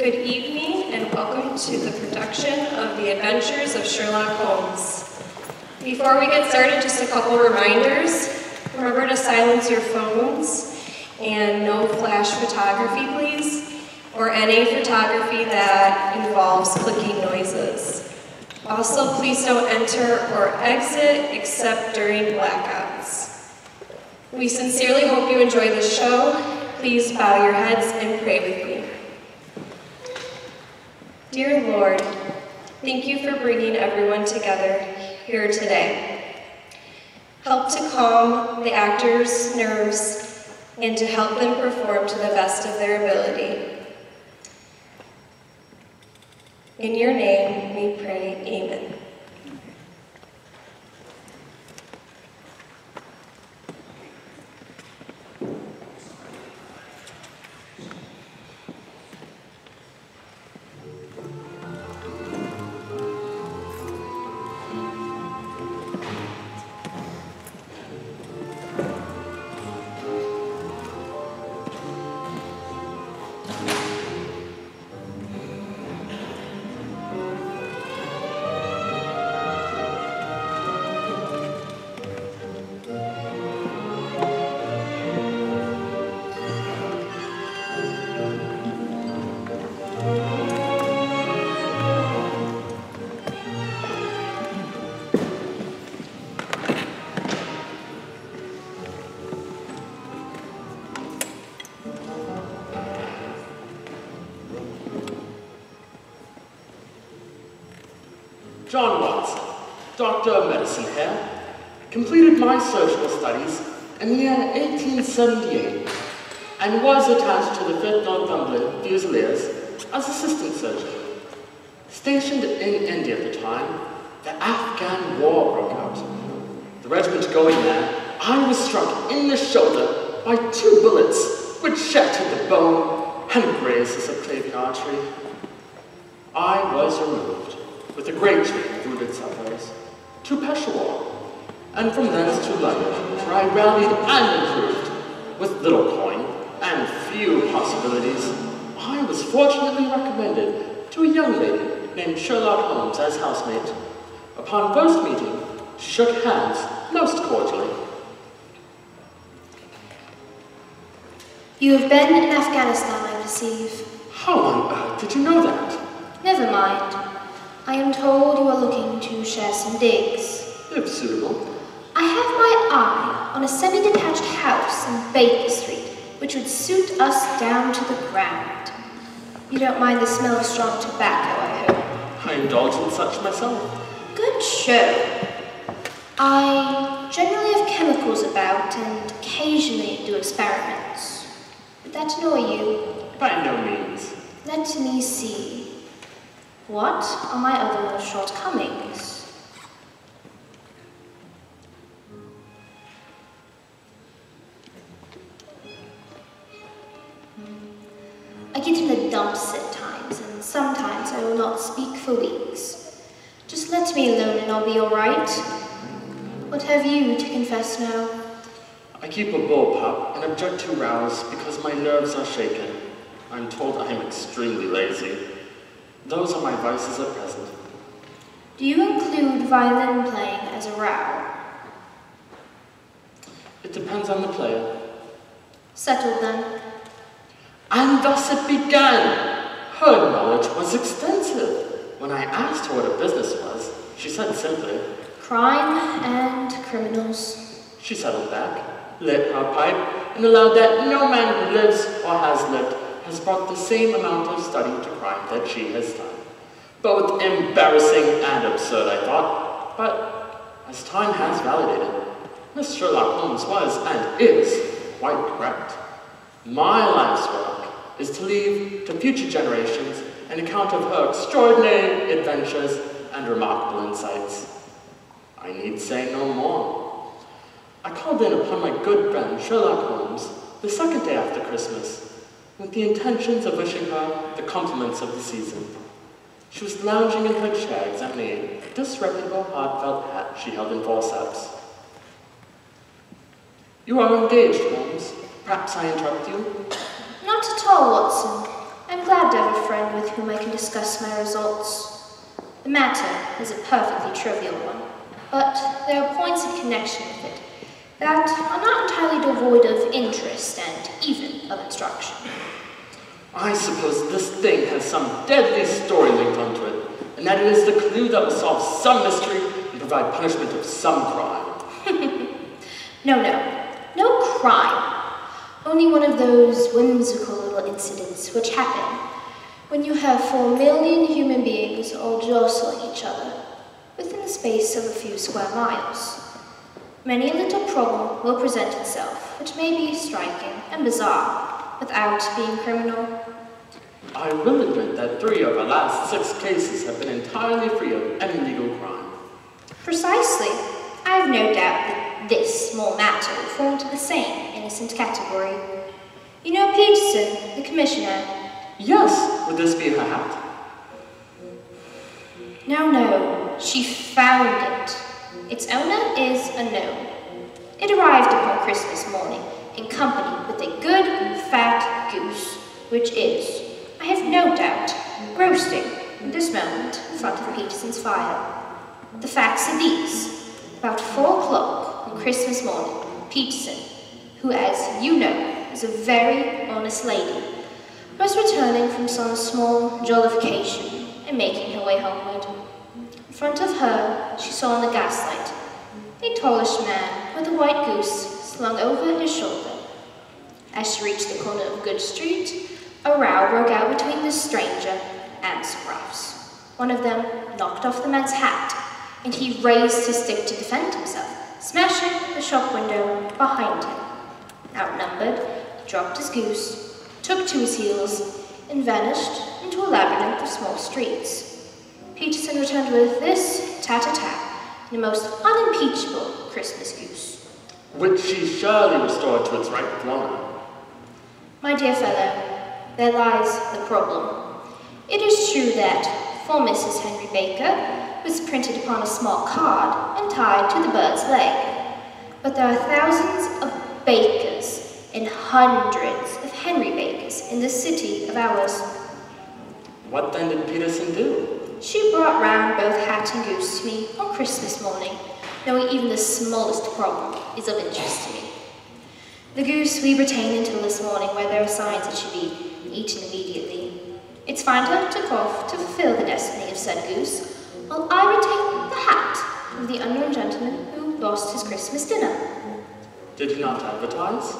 Good evening and welcome to the production of The Adventures of Sherlock Holmes. Before we get started, just a couple reminders. Remember to silence your phones and no flash photography, please, or any photography that involves clicking noises. Also, please don't enter or exit except during blackouts. We sincerely hope you enjoy the show. Please bow your heads and pray with me. Dear Lord, thank you for bringing everyone together here today. Help to calm the actors' nerves and to help them perform to the best of their ability. In your name we pray, amen. John Watson, Doctor of Medicine here, completed my surgical studies in the year 1878 and was attached to the 5th Northumberland Fusiliers as assistant surgeon. Stationed in India at the time, the Afghan War broke out. The regiment going there, I was struck in the shoulder by two bullets which shattered the bone and grazed the subclavian artery. I was removed with a great train of wounded sufferers, to Peshawar, and from thence to London, where I rallied and improved, with little coin and few possibilities. I was fortunately recommended to a young lady named Sherlock Holmes as housemate. Upon first meeting, she shook hands most cordially. You have been in Afghanistan, I perceive. How on earth did you know that? Never mind. I am told you are looking to share some digs. If suitable. I have my eye on a semi-detached house in Baker Street, which would suit us down to the ground. You don't mind the smell of strong tobacco, I hope. I indulge in such myself. Good show. I generally have chemicals about and occasionally do experiments. Would that annoy you? By no means. Let me see. What are my other shortcomings? I get in the dumps at times, and sometimes I will not speak for weeks. Just let me alone and I'll be alright. What have you to confess now? I keep a bullpup and object to rows because my nerves are shaken. I'm told I am extremely lazy. Those are my vices at present. Do you include violin playing as a row? It depends on the player. Settled then. And thus it began. Her knowledge was extensive. When I asked her what her business was, she said simply, Crime and criminals. She settled back, lit her pipe, and allowed that no man who lives or has lived has brought the same amount of study to crime that she has done. Both embarrassing and absurd, I thought, but as time has validated, Miss Sherlock Holmes was and is quite correct. My life's work is to leave to future generations an account of her extraordinary adventures and remarkable insights. I need say no more. I called in upon my good friend Sherlock Holmes the second day after Christmas with the intentions of wishing her the compliments of the season. She was lounging in her chair examining a disreputable hard felt hat she held in forceps. You are engaged, Holmes. Perhaps I interrupt you? Not at all, Watson. I'm glad to have a friend with whom I can discuss my results. The matter is a perfectly trivial one, but there are points of connection with it that are not entirely devoid of interest and even of instruction. I suppose this thing has some deadly story linked onto it, and that it is the clue that will solve some mystery and provide punishment of some crime. No, no, no crime. Only one of those whimsical little incidents which happen when you have four million human beings all jostling each other within the space of a few square miles. Many a little problem will present itself, which may be striking and bizarre without being criminal. I will admit that three of our last six cases have been entirely free of any legal crime. Precisely. I have no doubt that this small matter will fall into the same innocent category. You know Peterson, the commissioner? Yes, would this be her hat? No, no. She found it. Its owner is unknown. It arrived upon Christmas morning in company with a good, fat goose, which is, I have no doubt, roasting at this moment in front of Peterson's fire. The facts are these. About four o'clock on Christmas morning, Peterson, who, as you know, is a very honest lady, was returning from some small jollification and making her way homeward. In front of her, she saw in the gaslight a tallish man with a white goose slung over his shoulder. As she reached the corner of Goodge Street, a row broke out between the stranger and Scruffs. One of them knocked off the man's hat, and he raised his stick to defend himself, smashing the shop window behind him. Outnumbered, he dropped his goose, took to his heels, and vanished into a labyrinth of small streets. Peterson returned with this tat-a-tat, the most unimpeachable Christmas goose. Which she surely restored to its rightful owner. My dear fellow, there lies the problem. It is true that for Mrs. Henry Baker was printed upon a small card and tied to the bird's leg. But there are thousands of bakers and hundreds of Henry Bakers in this city of ours. What then did Peterson do? She brought round both hat and goose to me on Christmas morning, knowing even the smallest problem is of interest to me. The goose we retain until this morning, where there are signs it should be eaten immediately. Its finder took off to fulfill the destiny of said goose, while I retain the hat of the unknown gentleman who lost his Christmas dinner. Did he not advertise?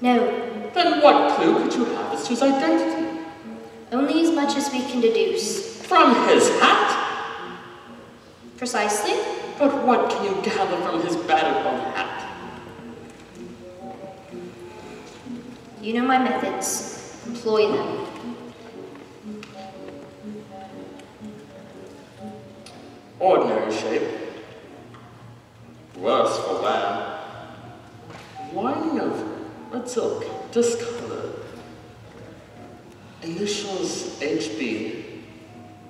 No, Then what clue could you have as to his identity? only as much as we can deduce. From his hat? Precisely? But what can you gather from his battered old hat? You know my methods. Employ them. Ordinary shape. Worse for wear. Lining of red silk, discolored. Initials HB.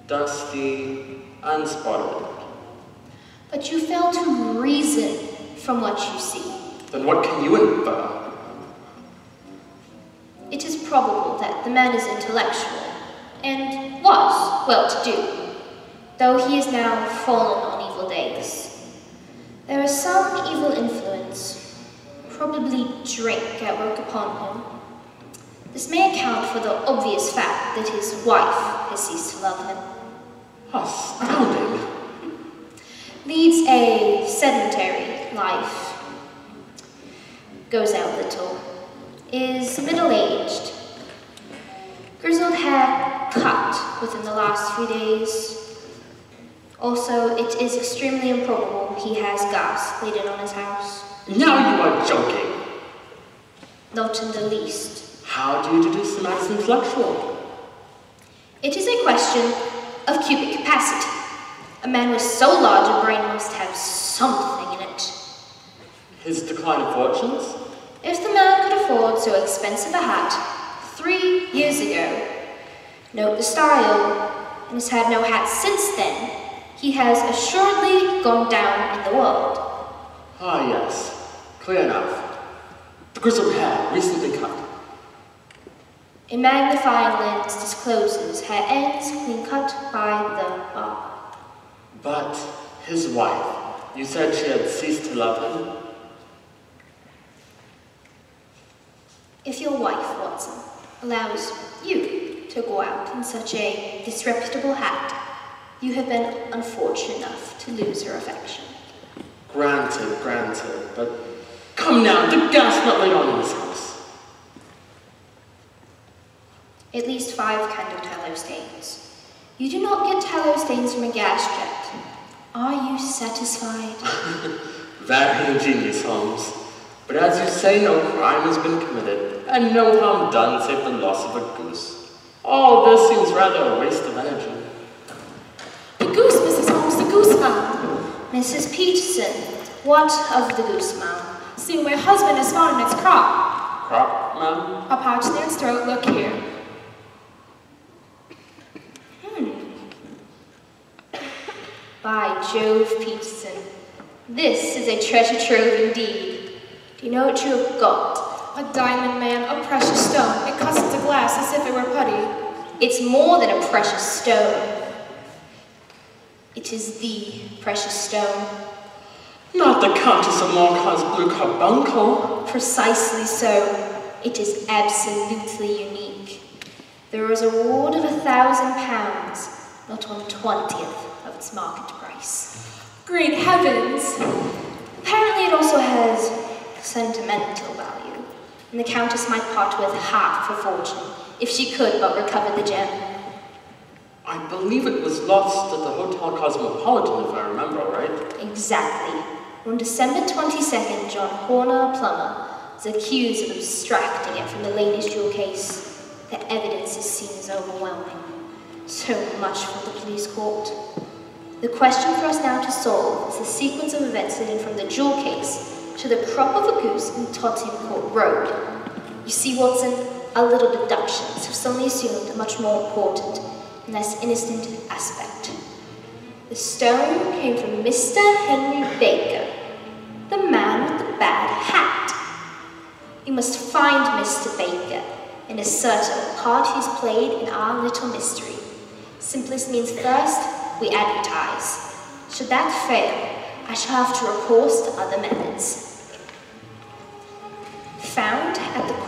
Dusty, unspotted. But you fail to reason from what you see. Then what can you infer? Probable that the man is intellectual, and was well-to-do, though he is now fallen on evil days. There is some evil influence, probably drink, at work upon him. This may account for the obvious fact that his wife has ceased to love him. Astounding. Leads a sedentary life, goes out little, is middle-aged, grizzled hair cut within the last few days. Also, it is extremely improbable he has gas laid in on his house. Now you are joking. Not in the least. How do you deduce the man's intellectual? It is a question of cubic capacity. A man with so large a brain must have something in it. His decline of fortunes? If the man could afford so expensive a hat three years ago, note the style, and has had no hat since then, he has assuredly gone down in the world. Ah, yes. Clear enough. The grizzled hair, recently cut. A magnifying lens discloses her ends clean cut by the barber. But his wife, you said she had ceased to love him? If your wife, Watson, allows you to go out in such a disreputable hat, you have been unfortunate enough to lose her affection. Granted, granted, but come now, the gas not laid on in this house. At least five kind of tallow stains. You do not get tallow stains from a gas jet. Are you satisfied? Very ingenious, Holmes. But as you say, no crime has been committed, and no harm done save the loss of a goose. All this seems rather a waste of energy. The goose, Mrs. Holmes, the goose, ma'am. Mrs. Peterson, what of the goose, ma'am? See, my husband has found in its crop. Crop, ma'am? A pouch near its throat, look here. Hmm. By Jove, Peterson, this is a treasure trove indeed. Do you know what you have got? A diamond, man, a precious stone. It cuts into glass as if it were putty. It's more than a precious stone. It is the precious stone. Not the Countess of Morcar's blue carbuncle. Precisely so. It is absolutely unique. There is a reward of a thousand pounds, not one twentieth of its market price. Great heavens! Apparently it also has sentimental value, and the Countess might part with half her fortune if she could but recover the gem. I believe it was lost at the Hotel Cosmopolitan, if I remember right. Exactly. On December 22nd, John Horner, plumber, was accused of abstracting it from the lady's jewel case. The evidence is seen as overwhelming. So much for the police court. The question for us now to solve is the sequence of events leading from the jewel case to the crop of a goose in Tottenham Court Road. You see, Watson, our little deductions have suddenly assumed a much more important and less innocent aspect. The stone came from Mr. Henry Baker, the man with the bad hat. We must find Mr. Baker and ascertain what part he's played in our little mystery. Simplest means first, we advertise. Should that fail, I shall have to recourse to other methods.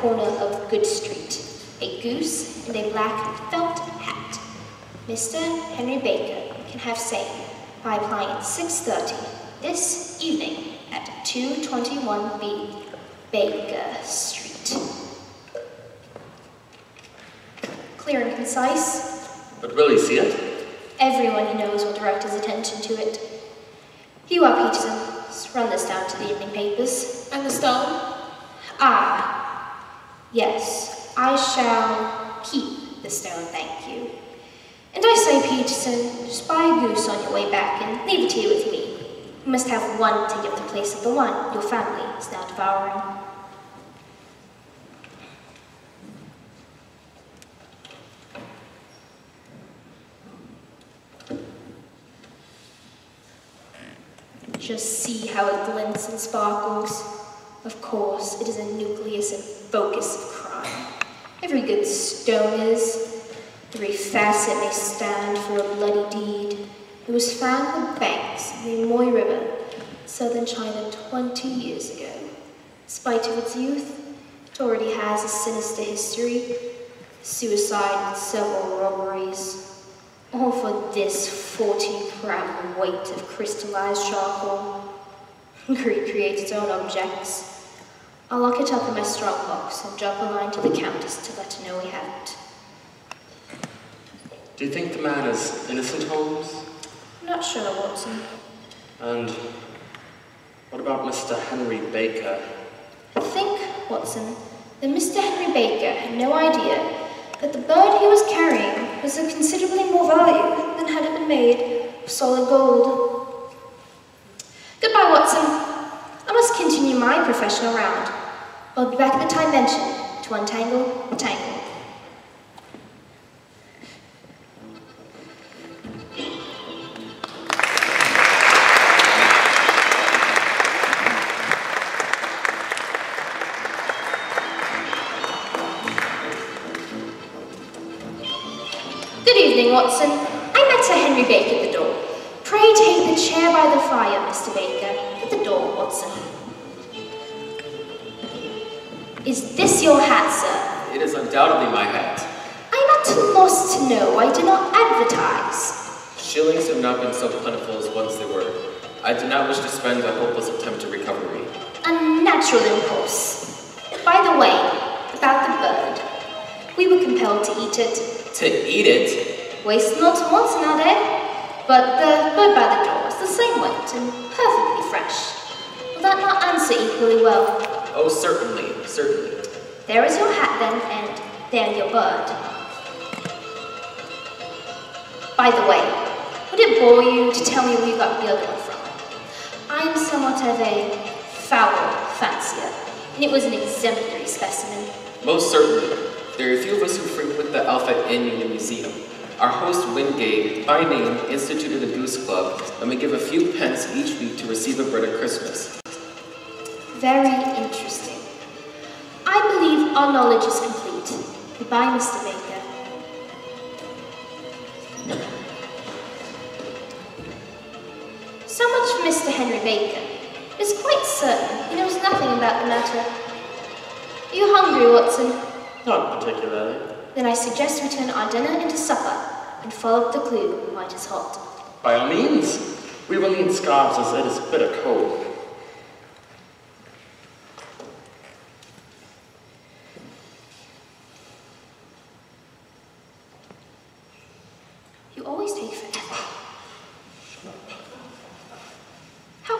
Corner of Goodge Street, a goose and a black felt hat. Mr. Henry Baker can have same by applying at 6.30 this evening at 221B Baker Street. Clear and concise, But will he see it? everyone who knows will direct his attention to it. You are Peterson, run this down to the evening papers. And the stone? Ah, yes, I shall keep the stone, thank you. And I say, Peterson, just buy a goose on your way back and leave it here with me. You must have one to give the place of the one your family is now devouring. Just see how it glints and sparkles. Of course, it is a nucleus and focus of crime. Every good stone is. Every facet may stand for a bloody deed. It was found on the banks of the Amoy River, southern China, 20 years ago. In spite of its youth, it already has a sinister history. Suicide and several robberies. All for this 40 gram weight of crystallized charcoal. Greed creates its own objects. I'll lock it up in my strong box and drop a line to the Countess to let her know we have it. Do you think the man is innocent, Holmes? I'm not sure, Watson. And what about Mr. Henry Baker? I think, Watson, that Mr. Henry Baker had no idea that the bird he was carrying was of considerably more value than had it been made of solid gold. Goodbye, Watson. I must continue my professional round. I'll be back at the time mentioned to untangle the tangle. Your bird. By the way, would it bore you to tell me where you got the other one from? I am somewhat of a fowl fancier, and it was an exemplary specimen. Most certainly. There are a few of us who frequent the Alpha Inn Union Museum. Our host, Wingate, by name, instituted a goose club, and we give a few pence each week to receive a bird at Christmas. Very interesting. I believe our knowledge is complete. Goodbye, Mr. Baker. So much for Mr. Henry Baker. It's quite certain he knows nothing about the matter. Are you hungry, Watson? Not particularly. Then I suggest we turn our dinner into supper and follow up the clue while it is hot. By all means. We will need scarves as it is bitter cold. You always take forever.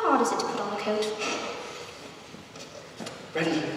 How hard is it to put on a coat? Ready?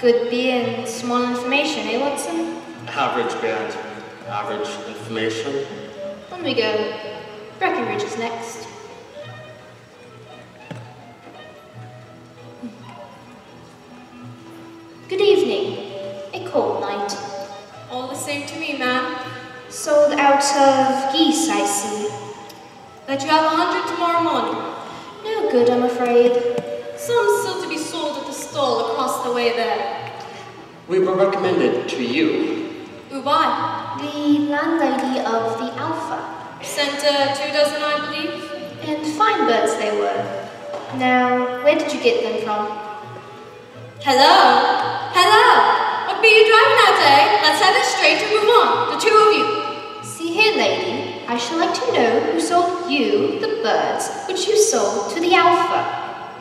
Good and small information, eh, Watson? Average band. Average information. On we go. Breckinridge is next. Birds they were. Now, where did you get them from? Hello? Hello? What be you driving at, eh? Let's have it straight and move on. The two of you. See here, lady, I should like to know who sold you the birds which you sold to the Alpha.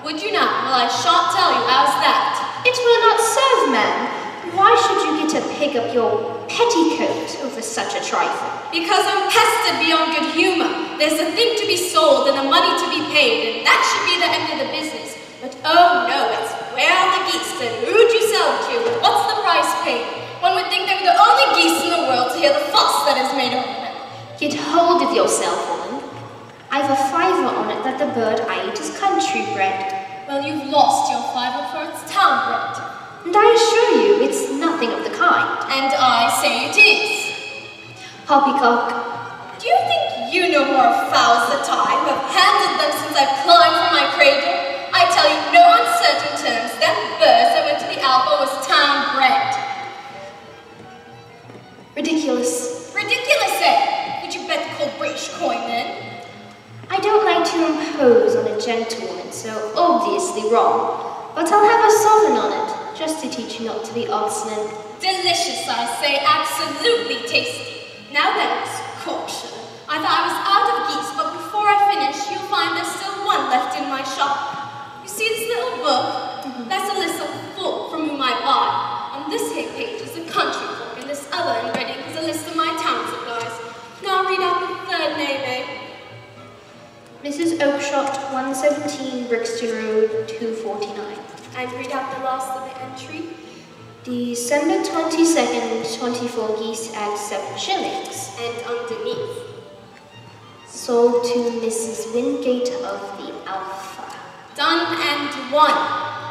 Would you not? Well, I shan't tell you. How's that? It will not serve, ma'am. Why should you get to pick up your petticoat over such a trifle? Because I'm pestered beyond good humor. There's a thing to be sold and a money to be paid, and that should be the end of the business. But oh no, it's where are the geese and who'd you sell to and what's the price paid? One would think they were the only geese in the world to hear the fuss that is made over them. Get hold of yourself, woman. I've a fiver on it that the bird I eat is country bred. Well, you've lost your fiver for its town bred. And I assure you, it's nothing of the kind. And I say it is. Poppycock, Do you think you know more fowls than I, who have handled them since I've climbed from my cradle? Not to be obstinate. Delicious, I say, absolutely tasty. Now then, Miss Caution, I thought I was out of geese, but before I finish, you'll find there's still one left in my shop. You see this little book? That's a list of folk from whom I buy. On this here page is a country folk, and this other in Reading is a list of my town supplies. Now read out the third name, eh? Mrs. Oakshott, 117 Brixton Road, 249. And read out the last of the entry. December 22nd, 24 geese at 7 shillings. And underneath. Sold to Mrs. Wingate of the Alpha. Done and won.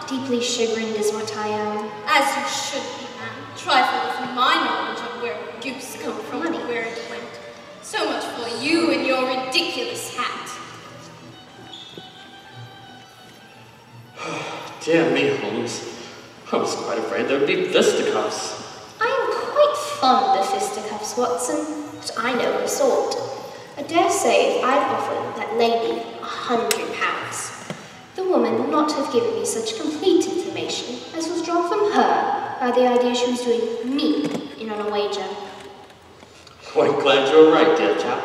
Deeply chagrined is what I am. As you should be, ma'am. Trifle with my knowledge of where goose come from and where it went. So much for you and your ridiculous hat. Dear me, Holmes. I was quite afraid there'd be fisticuffs. I am quite fond of fisticuffs, Watson, but I know the sort. I dare say if I'd offered that lady a hundred pounds, the woman would not have given me such complete information as was drawn from her by the idea she was doing me in on a wager. Quite glad you're right, dear chap.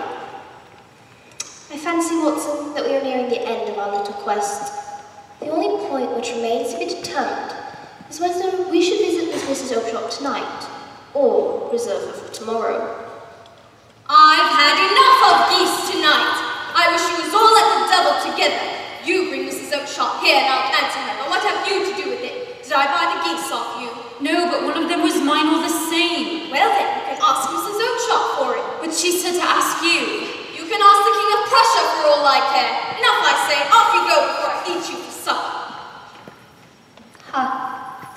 I fancy, Watson, that we are nearing the end of our little quest. The only point which remains to be determined is whether we should visit Miss Mrs. Oakshott tonight, or reserve her for tomorrow. I've had enough of geese tonight. I wish you was all at the devil together. You bring Mrs. Oakshott here and I'll answer her, but what have you to do with it? Did I buy the geese off you? No, but one of them was mine all the same. Well then, you can ask Mrs. Oakshott for it. But she said to ask you. You can ask the King of Prussia for all I care. Enough, I say. Off you go before I eat you for supper. Ha!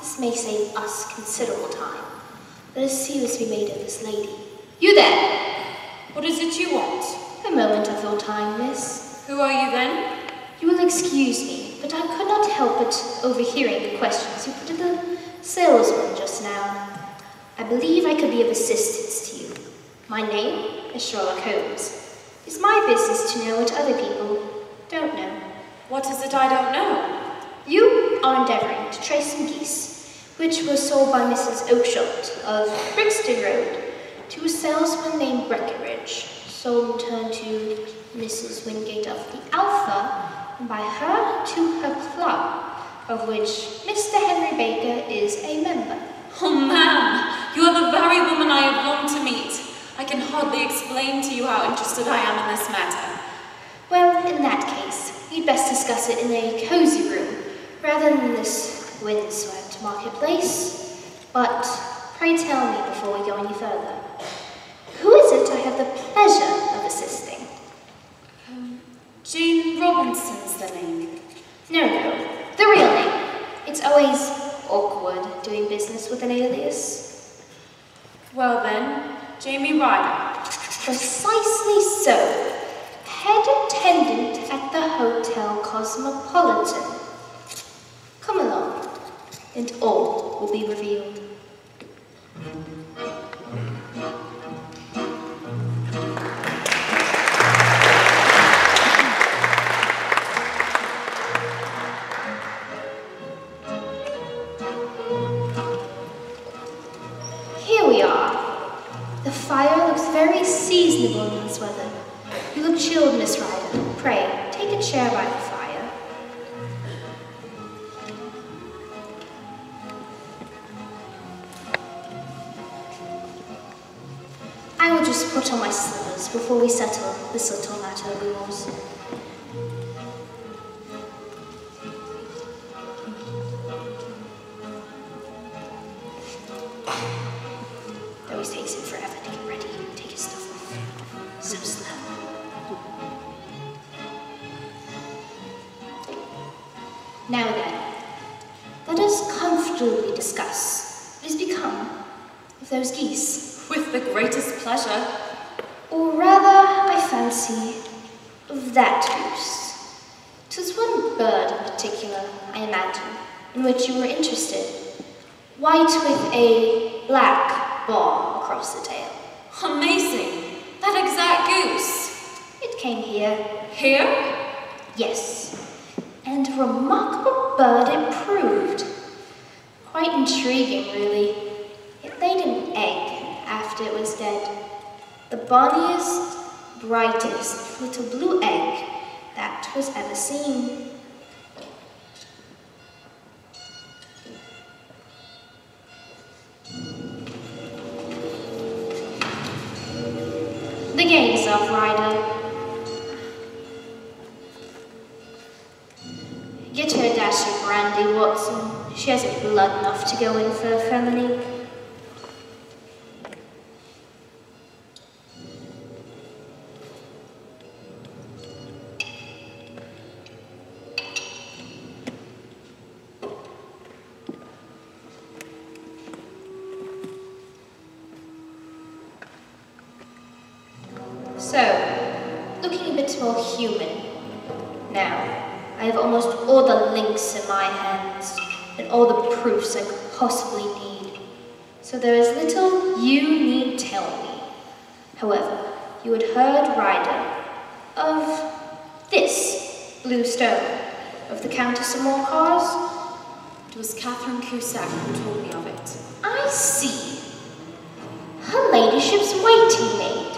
This may save us considerable time. Let us see what's be made of this lady. You there! What is it you want? A moment of your time, miss. Who are you then? You will excuse me, but I could not help but overhearing the questions you put to the salesman just now. I believe I could be of assistance to you. My name is Sherlock Holmes. It's my business to know what other people don't know. What is it I don't know? You are endeavouring to trace some geese, which was sold by Mrs. Oakshott of Brixton Road to a salesman named Breckinridge, sold in turn to Mrs. Wingate of the Alpha, and by her to her club, of which Mr. Henry Baker is a member. Oh, ma'am, you are the very woman I have longed to meet. I can hardly explain to you how interested I am in this matter. Well, in that case, you'd best discuss it in a cozy room, rather than this windswept marketplace. But pray tell me before we go any further, who is it I have the pleasure of assisting? Um, Jane Robinson's the name. No, no, the real name. It's always awkward doing business with an alias. Well then, Jamie Ryder. Precisely so. Head attendant at the Hotel Cosmopolitan. Come along, and all will be revealed. Here we are. The fire looks very seasonable in this weather. You look chilled, Miss Ryder. Pray, take a chair by the before we settle this little matter of yours. Remarkable bird it proved. Quite intriguing, really. It laid an egg after it was dead. The bonniest, brightest little blue egg that was ever seen. The game's up, Ryder. Watson. She hasn't blood enough to go in for a felony. Proofs I could possibly need. So there is little you need tell me. However, you had heard, Ryder, of this blue stone, of the Countess of Morcar's? It was Catherine Cusack who told me of it. I see. Her ladyship's waiting maid.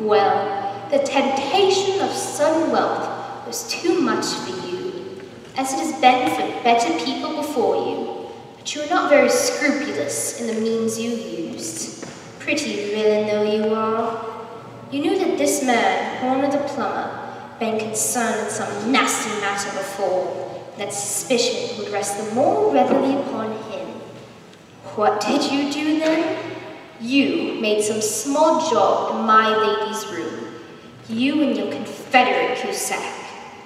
Well, the temptation of sudden wealth was too much for you, as it has been for better people before you. But you were not very scrupulous in the means you used. Pretty villain though you are. You knew that this man, Horner the plumber, had been concerned in some nasty matter before, and that suspicion would rest the more readily upon him. What did you do then? You made some small job in my lady's room. You and your confederate Cusack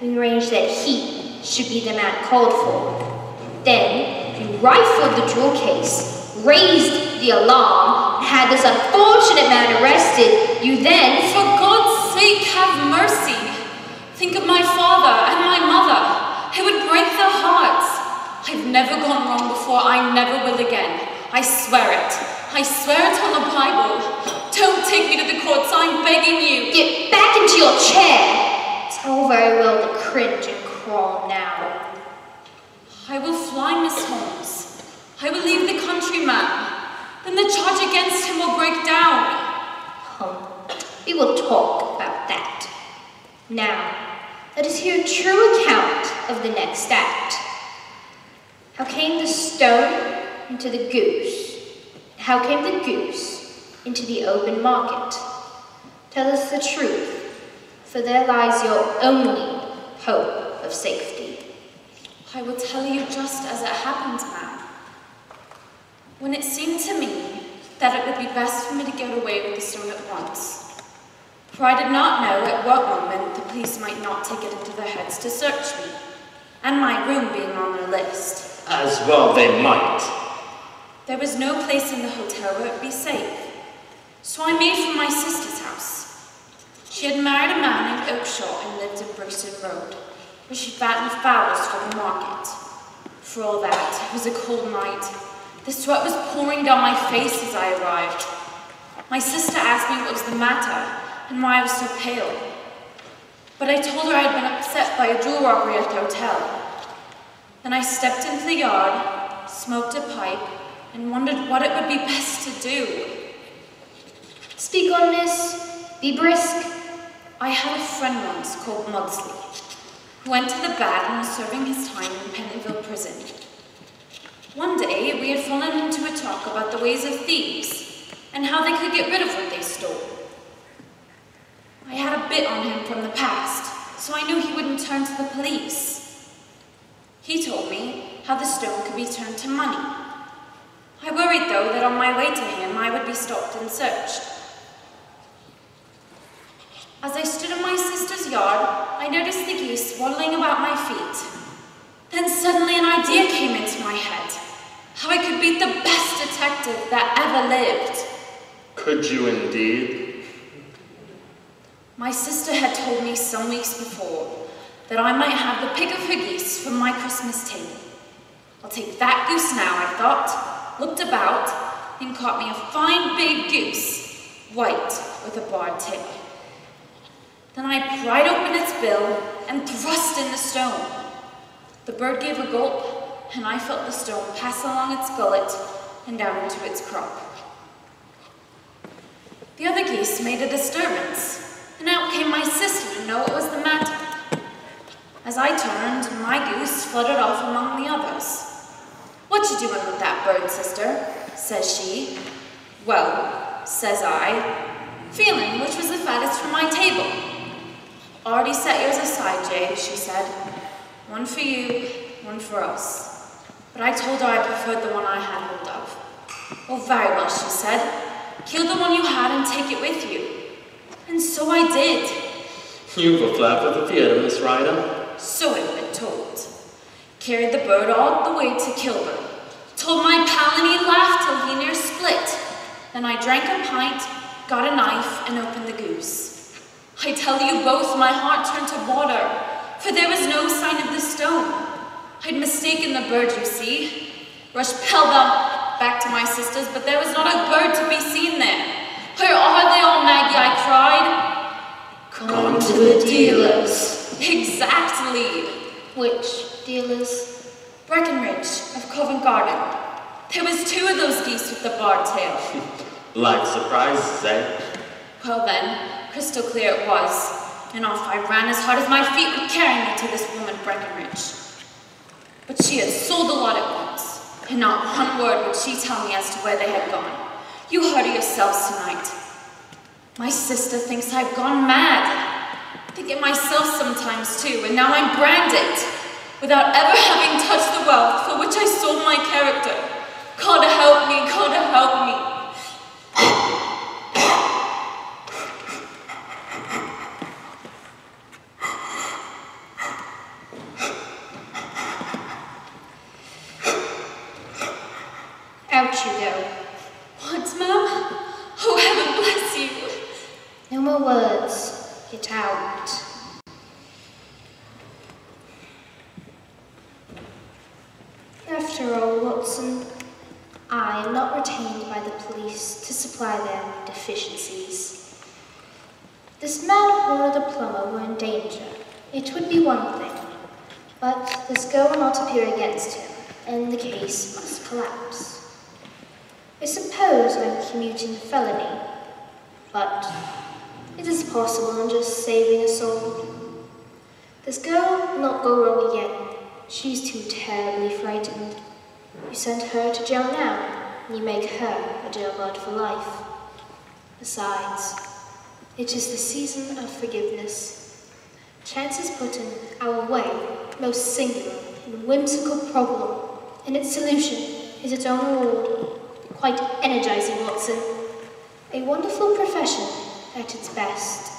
arranged that he should be the man called for. Then rifled the jewel case, raised the alarm, and had this unfortunate man arrested. You then, For God's sake, have mercy. Think of my father and my mother. It would break their hearts. I've never gone wrong before. I never will again. I swear it. I swear it on the Bible. Don't take me to the courts. I'm begging you. get back into your chair. It's all very well to cringe and crawl now. I will fly, Miss Holmes. I will leave the country ma'am. Then the charge against him will break down. Hum. We will talk about that. Now, let us hear a true account of the next act. How came the stone into the goose? How came the goose into the open market? Tell us the truth, for there lies your only hope of safety. I will tell you just as it happened, ma'am. When it seemed to me that it would be best for me to get away with the stone at once, for I did not know at what moment the police might not take it into their heads to search me, and my room being on their list. As well they might. There was no place in the hotel where it would be safe, so I made for my sister's house. She had married a man in Oakshott and lived in Brixton Road, where she fattened fowls for the market. For all that, it was a cold night. The sweat was pouring down my face as I arrived. My sister asked me what was the matter and why I was so pale. But I told her I had been upset by a jewel robbery at the hotel. Then I stepped into the yard, smoked a pipe, and wondered what it would be best to do. Speak on, miss. Be brisk. I had a friend once called Mugsley, who went to the bad and was serving his time in Pentonville prison. One day, we had fallen into a talk about the ways of thieves and how they could get rid of what they stole. I had a bit on him from the past, so I knew he wouldn't turn to the police. He told me how the stone could be turned to money. I worried, though, that on my way to him I would be stopped and searched. As I stood in my sister's yard, I noticed the geese waddling about my feet. Then suddenly an idea came into my head. How I could beat the best detective that ever lived. Could you indeed? My sister had told me some weeks before that I might have the pick of her geese from my Christmas table. I'll take that goose now, I thought, looked about, and caught me a fine big goose. white with a barred tail. Then I pried open its bill and thrust in the stone. The bird gave a gulp, and I felt the stone pass along its gullet and down into its crop. The other geese made a disturbance, and out came my sister to know what was the matter. As I turned, my goose fluttered off among the others. What you doing with that bird, sister? says she. Well, says I, feeling which was the fattest from my table. Already set yours aside, Jay, she said. One for you, one for us. But I told her I preferred the one I had hold of. Oh, very well, she said. Kill the one you had and take it with you. And so I did. You've a flap of the theatre, Miss Ryder. So I've been told. Carried the bird all the way to Kilburn. Told my pal and he laughed till he near split. Then I drank a pint, got a knife, and opened the goose. I tell you both, my heart turned to water, for there was no sign of the stone. I'd mistaken the bird, you see. Rushed pellbound back to my sister's, but there was not a bird to be seen there. Where are they all, Maggie? I cried. Gone to the dealers. Exactly. Which dealers? Breckinridge of Covent Garden. There was two of those geese with the barred tail. Like surprises, eh? Well then, crystal clear it was, and off I ran as hard as my feet would carry me to this woman Breckinridge. But she had sold the lot at once, and not one word would she tell me as to where they had gone. You heard it yourselves tonight. My sister thinks I've gone mad. I Think it myself sometimes too, and now I'm branded, without ever having touched the wealth for which I sold my character. God help me, God help me. Out you go. What, ma'am? Oh, heaven bless you. No more Get out. After all, Watson, I am not retained by the police to supply their deficiencies. This man Horner the plumber were in danger. It would be one thing, but this girl will not appear against him, and the case must collapse. I suppose I'm commuting a felony, but it is possible in just saving a soul. This girl will not go wrong again. She's too terribly frightened. You send her to jail now, and you make her a jailbird for life. Besides, it is the season of forgiveness. Chance is put in our way, most singular and whimsical problem, and its solution is its own reward. Quite energizing, Watson. A wonderful profession at its best.